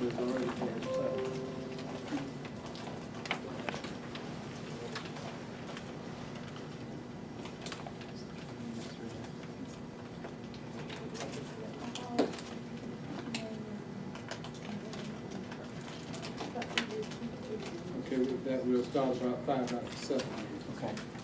was already there, so. Okay, with that, we'll start about five after seven. Okay.